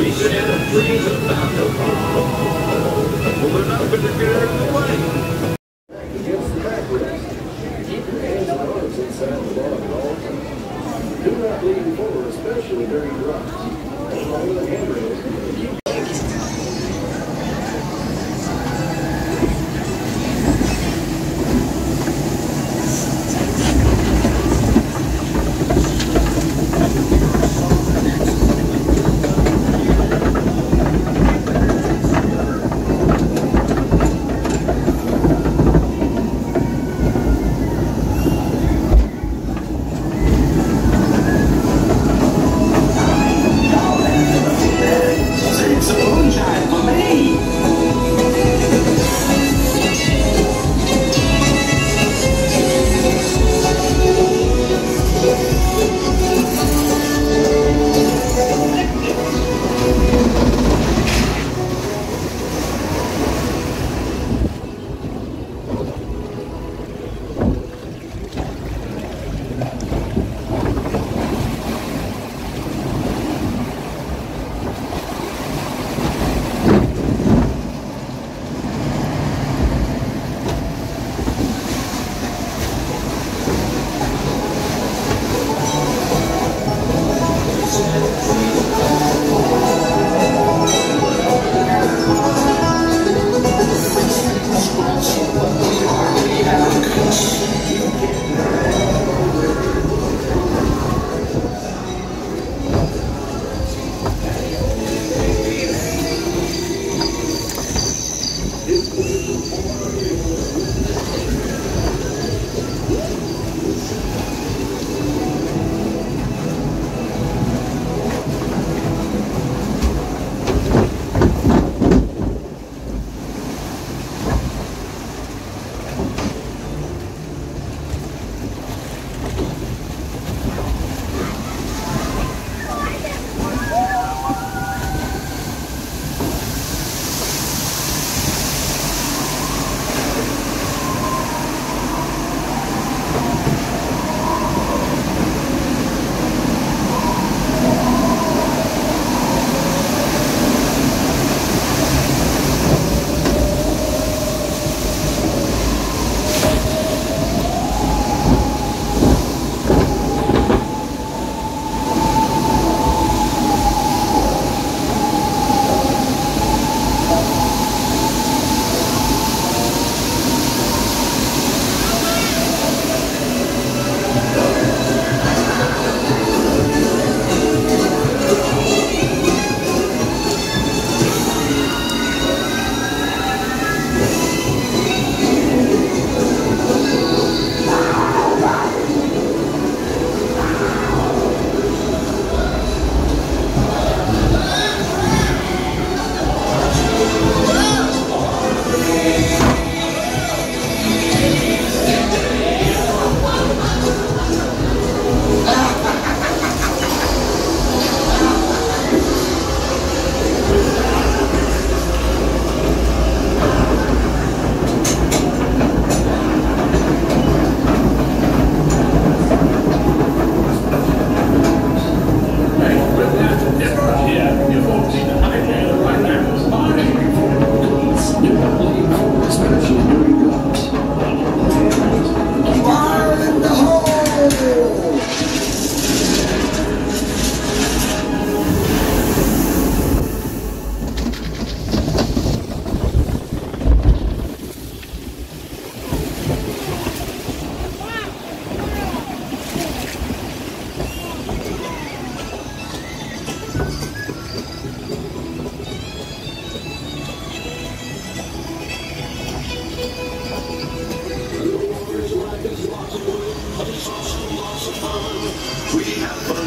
we said a tree's about to fall. Moving up in the get of the way. The. Keep your hands and arms inside the at all. Do not lean forward, especially during drops. Of. We have.